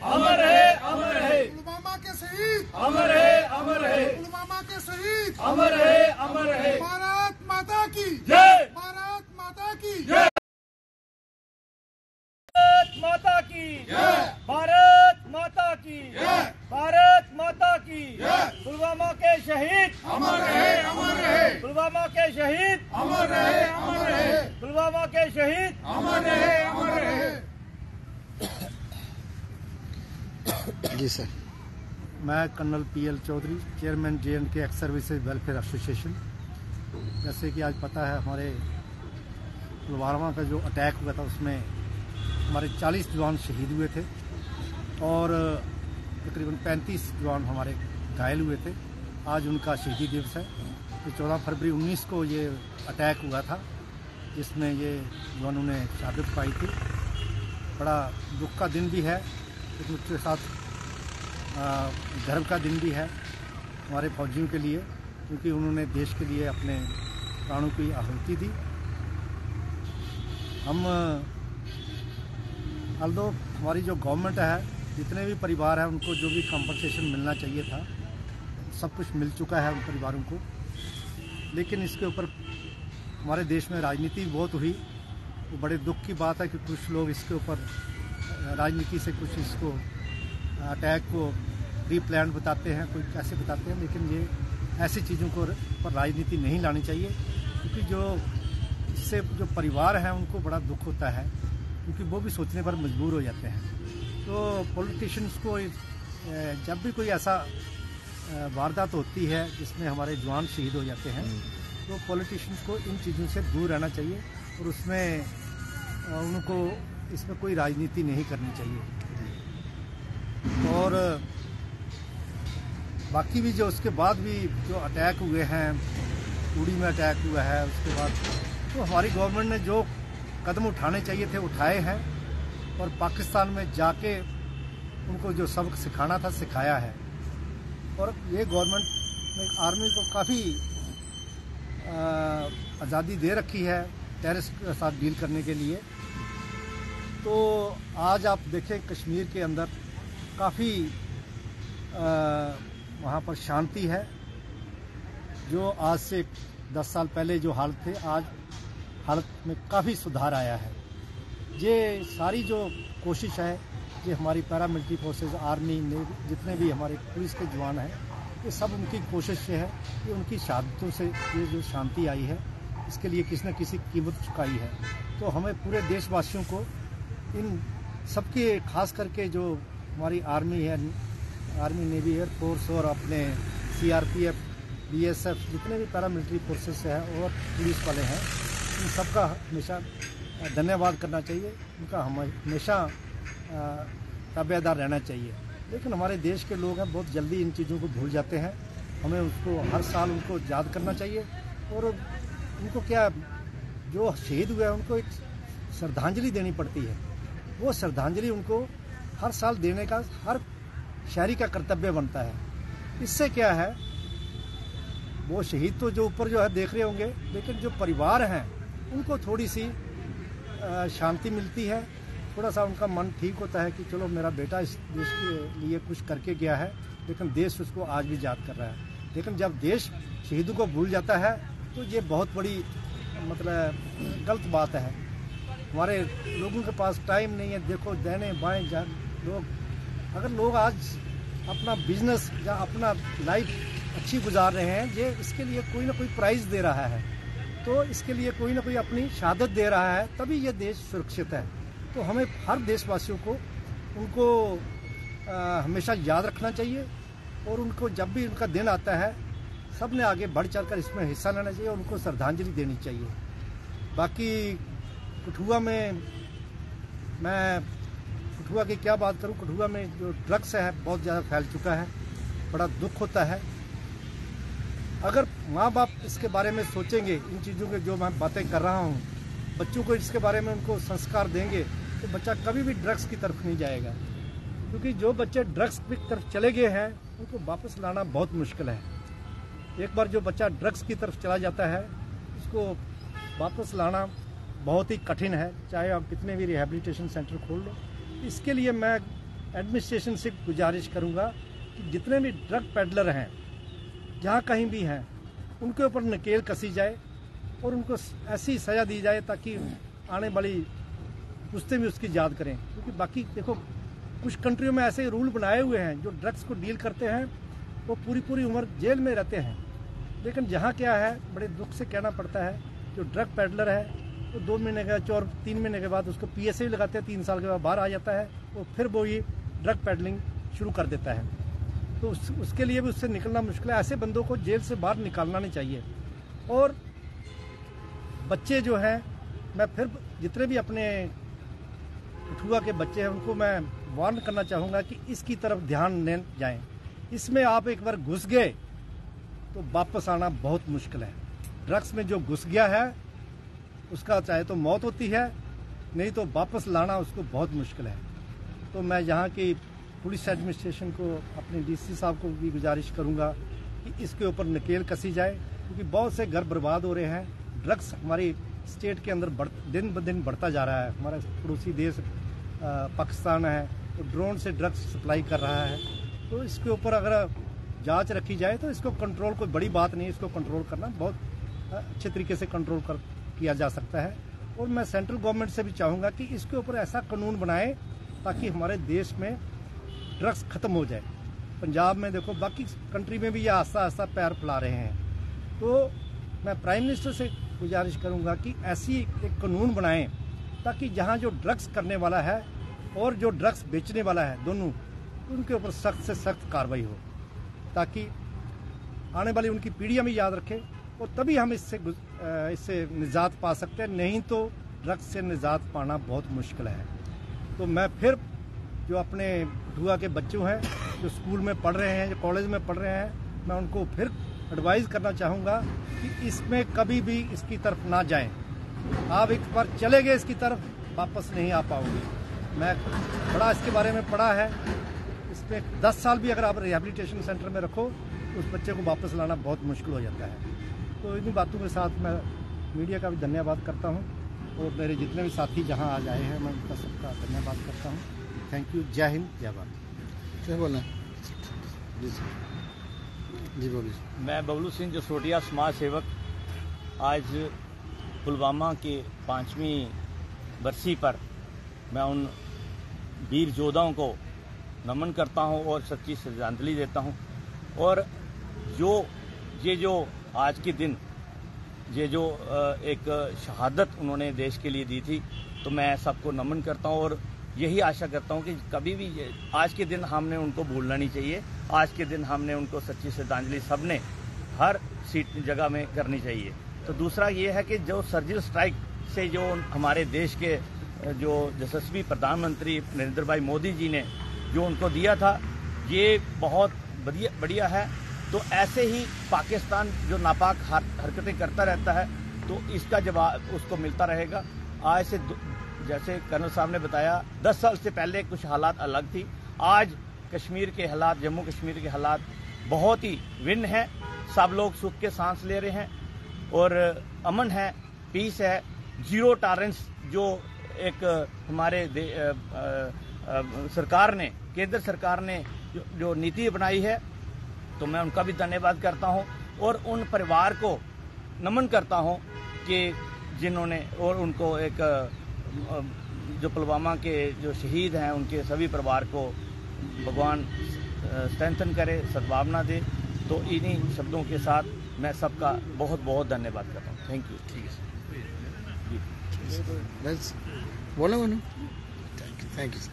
अमर है अमर है। पुलवामा के शहीद। अमर है अमर है। पुलवामा के शहीद। अमर है अमर है। भारत माता की। जय। भारत माता की। जय। भारत माता की। जय। भारत माता की। जय। भारत माता की। जय। पुलवामा के शहीद। अमर है अमर रहे पुलवामा के शहीद। अमर है अमर है। पुलवामा के शहीद। अमर रहे अमर रहे जी सर मैं colonel P L Chaudhary chairman J and K ex services welfare association जैसे कि आज पता है, हमारे पुलवामा का जो अटैक हुआ था, उसमें हमारे 40 जवान शहीद हुए थे और तकरीबन 35 जवान हमारे घायल हुए थे। आज उनका शहीदी दिवस है। तो 14 फरवरी 19 को ये अटैक हुआ था, जिसमें ये जवानों ने शहादत पाई थी। बड़ा दुख का दिन भी है, लेकिन उसके साथ गर्व का दिन भी है हमारे फौजियों के लिए, क्योंकि उन्होंने देश के लिए अपने प्राणों की आहुति दी। हम अल्दो हमारी जो गवर्नमेंट है, जितने भी परिवार हैं, उनको जो भी कंपनसेशन मिलना चाहिए था, सब कुछ मिल चुका है उन परिवारों को। लेकिन इसके ऊपर हमारे देश में राजनीति बहुत हुई। वो बड़े दुख की बात है कि कुछ लोग इसके ऊपर, राजनीति से कुछ इसको, अटैक को प्री प्लान बताते हैं कोई कैसे बताते हैं लेकिन ये ऐसी चीज़ों को पर राजनीति नहीं लानी चाहिए क्योंकि जो इससे जो परिवार हैं उनको बड़ा दुख होता है क्योंकि वो भी सोचने पर मजबूर हो जाते हैं। तो पॉलिटिशियंस को जब भी कोई ऐसा वारदात होती है जिसमें हमारे जवान शहीद हो जाते हैं तो पॉलिटिशियंस को इन चीज़ों से दूर रहना चाहिए और उसमें उनको इसमें कोई राजनीति नहीं करनी चाहिए। और बाकी भी जो उसके बाद भी जो अटैक हुए हैं, उड़ी में अटैक हुआ है, उसके बाद तो हमारी गवर्नमेंट ने जो कदम उठाने चाहिए थे, उठाए हैं और पाकिस्तान में जाके उनको जो सबक सिखाना था, सिखाया है। और ये गवर्नमेंट ने आर्मी को काफ़ी आज़ादी दे रखी है टेररिस्ट के साथ डील करने के लिए। तो आज आप देखें कश्मीर के अंदर काफ़ी वहाँ पर शांति है। जो आज से 10 साल पहले जो हालत थे, आज हालत में काफ़ी सुधार आया है। ये सारी जो कोशिश है, ये हमारी पैरामिलिट्री फोर्सेस, आर्मी, नेवी, जितने भी हमारे पुलिस के जवान हैं, ये सब उनकी कोशिश से है कि उनकी शहादतों से ये जो शांति आई है, इसके लिए किसी न किसी कीमत चुकाई है। तो हमें पूरे देशवासियों को इन सबके, खास करके जो हमारी आर्मी है आर्मी, नेवी एयरफोर्स और अपने सीआरपीएफ, बीएसएफ, जितने भी पैरामिलिट्री फोर्सेस हैं और पुलिस वाले हैं इन सबका हमेशा धन्यवाद करना चाहिए। उनका हम, हमेशा ताबेदार रहना चाहिए। लेकिन हमारे देश के लोग हैं, बहुत जल्दी इन चीज़ों को भूल जाते हैं। हमें उसको हर साल उनको याद करना चाहिए। और उनको क्या, जो शहीद हुए हैं, उनको एक श्रद्धांजलि देनी पड़ती है। वो श्रद्धांजलि उनको हर साल देने का, हर शहरी का कर्तव्य बनता है। इससे क्या है? वो शहीद तो जो ऊपर जो है, देख रहे होंगे, लेकिन जो परिवार हैं, उनको थोड़ी सी शांति मिलती है। थोड़ा सा उनका मन ठीक होता है कि चलो, मेरा बेटा इस देश के लिए कुछ करके गया है, लेकिन देश उसको आज भी याद कर रहा है। लेकिन जब देश शहीदों को भूल जाता है तो ये बहुत बड़ी मतलब गलत बात है। हमारे लोगों के पास टाइम नहीं है, देखो, देने बाएँ जा, लोग अगर लोग आज अपना बिज़नेस या अपना लाइफ अच्छी गुजार रहे हैं ये इसके लिए कोई ना कोई प्राइज दे रहा है। तो इसके लिए कोई ना कोई अपनी शहादत दे रहा है तभी ये देश सुरक्षित है। तो हमें हर देशवासियों को उनको आ, हमेशा याद रखना चाहिए और उनको जब भी उनका दिन आता है सबने आगे बढ़ चढ़ कर इसमें हिस्सा लेना चाहिए और उनको श्रद्धांजलि देनी चाहिए। बाकी कठुआ में मैं कठुआ की क्या बात करूँ? कठुआ में जो ड्रग्स है, बहुत ज़्यादा फैल चुका है, बड़ा दुख होता है। अगर माँ बाप इसके बारे में सोचेंगे, इन चीज़ों के जो मैं बातें कर रहा हूँ, बच्चों को इसके बारे में उनको संस्कार देंगे तो बच्चा कभी भी ड्रग्स की तरफ़ नहीं जाएगा। क्योंकि जो बच्चे ड्रग्स की तरफ़ चले गए हैं, उनको वापस लाना बहुत मुश्किल है। एक बार जो बच्चा ड्रग्स की तरफ़ चला जाता है, उसको वापस लाना बहुत ही कठिन है। चाहे आप कितने भी रिहेबिलिटेशन सेंटर खोल लो इसके लिए मैं एडमिनिस्ट्रेशन से गुजारिश करूँगा कि जितने भी ड्रग पेडलर हैं, जहाँ कहीं भी हैं, उनके ऊपर नकेल कसी जाए और उनको ऐसी सज़ा दी जाए ताकि आने वाली पुश्ते भी उसकी याद करें। क्योंकि बाकी देखो, कुछ कंट्रियों में ऐसे रूल बनाए हुए हैं, जो ड्रग्स को डील करते हैं, वो पूरी पूरी उम्र जेल में रहते हैं। लेकिन जहाँ क्या है, बड़े दुख से कहना पड़ता है, जो ड्रग पेडलर है दो महीने के चौर तीन महीने के बाद उसको पी एस लगाते हैं तीन साल के बाद बाहर आ जाता है और फिर वो ये ड्रग पेडलिंग शुरू कर देता है। तो उस, उसके लिए भी उससे निकलना मुश्किल है। ऐसे बंदों को जेल से बाहर निकालना नहीं चाहिए। और बच्चे जो हैं मैं फिर जितने भी अपने ठुआ के बच्चे हैं उनको मैं वार्न करना चाहूँगा कि इसकी तरफ़ ध्यान न जाएँ। इसमें आप एक बार घुस गए तो वापस आना बहुत मुश्किल है। ड्रग्स में जो घुस गया है उसका चाहे तो मौत होती है, नहीं तो वापस लाना उसको बहुत मुश्किल है। तो मैं यहाँ की पुलिस एडमिनिस्ट्रेशन को, अपने डीसी साहब को भी गुजारिश करूँगा कि इसके ऊपर नकेल कसी जाए, क्योंकि बहुत से घर बर्बाद हो रहे हैं। ड्रग्स हमारी स्टेट के अंदर बढ़, दिन ब दिन बढ़ता जा रहा है। हमारा पड़ोसी देश पाकिस्तान है तो ड्रोन से ड्रग्स सप्लाई कर रहा है। तो इसके ऊपर अगर जाँच रखी जाए तो इसको कंट्रोल कोई बड़ी बात नहीं इसको कंट्रोल करना बहुत अच्छे तरीके से कंट्रोल कर किया जा सकता है। और मैं सेंट्रल गवर्नमेंट से भी चाहूँगा कि इसके ऊपर ऐसा कानून बनाए ताकि हमारे देश में ड्रग्स खत्म हो जाए। पंजाब में देखो, बाकी कंट्री में भी ये आस्ता आस्ता पैर फैला रहे हैं। तो मैं प्राइम मिनिस्टर से गुजारिश करूँगा कि ऐसी एक कानून बनाएँ ताकि जहाँ जो ड्रग्स करने वाला है और जो ड्रग्स बेचने वाला है दोनों, उनके ऊपर सख्त से सख्त कार्रवाई हो। ताकि आने वाली उनकी पीढ़ियाँ भी याद रखें और तभी हम इससे इससे निजात पा सकते हैं। नहीं तो ड्रग्स से निजात पाना बहुत मुश्किल है। तो मैं फिर जो अपने धुआ के बच्चों हैं, जो स्कूल में पढ़ रहे हैं, जो कॉलेज में पढ़ रहे हैं, मैं उनको फिर एडवाइस करना चाहूँगा कि इसमें कभी भी इसकी तरफ़ ना जाएँ। आप एक बार चले गए इसकी तरफ़, वापस नहीं आ पाओगे। मैं बड़ा इसके बारे में पढ़ा है। इसमें दस साल भी अगर आप रिहेबिलिटेशन सेंटर में रखो तो उस बच्चे को वापस लाना बहुत मुश्किल हो जाता है। तो इन्हीं बातों के साथ मैं मीडिया का भी धन्यवाद करता हूँ और मेरे जितने भी साथी जहाँ आज आए हैं मैं उनका सबका धन्यवाद करता हूँ। थैंक यू जय हिंद जय भारत क्या बोलना जी सर। जी बोलिए। मैं बबलू सिंह जसोटिया समाज सेवक आज पुलवामा के पाँचवीं बरसी पर मैं उन वीर योद्धाओं को नमन करता हूँ और सच्ची श्रद्धांजलि देता हूँ। और जो ये जो आज के दिन ये जो एक शहादत उन्होंने देश के लिए दी थी तो मैं सबको नमन करता हूँ और यही आशा करता हूँ कि कभी भी आज के दिन हमने उनको भूलना नहीं चाहिए। आज के दिन हमने उनको सच्ची श्रद्धांजलि सबने हर सीट जगह में करनी चाहिए। तो दूसरा ये है कि जो सर्जिकल स्ट्राइक से जो हमारे देश के जो यशस्वी प्रधानमंत्री नरेंद्र भाई मोदी जी ने जो उनको दिया था, ये बहुत बढ़िया बढ़िया है। तो ऐसे ही पाकिस्तान जो नापाक हर- हरकतें करता रहता है तो इसका जवाब उसको मिलता रहेगा। आज से जैसे कर्नल साहब ने बताया दस साल से पहले कुछ हालात अलग थी। आज कश्मीर के हालात जम्मू कश्मीर के हालात बहुत ही भिन्न है। सब लोग सुख के सांस ले रहे हैं और अमन है पीस है। ज़ीरो टॉलरेंस जो एक हमारे अ, अ, अ, सरकार ने केंद्र सरकार ने जो, जो नीति बनाई है तो मैं उनका भी धन्यवाद करता हूँ और उन परिवार को नमन करता हूँ कि जिन्होंने और उनको एक जो पुलवामा के जो शहीद हैं उनके सभी परिवार को भगवान स्ट्रेंथन करे सद्भावना दे। तो इन्हीं शब्दों के साथ मैं सबका बहुत बहुत धन्यवाद करता हूँ। थैंक यू ठीक है बोलो बोलो thank you thank you sir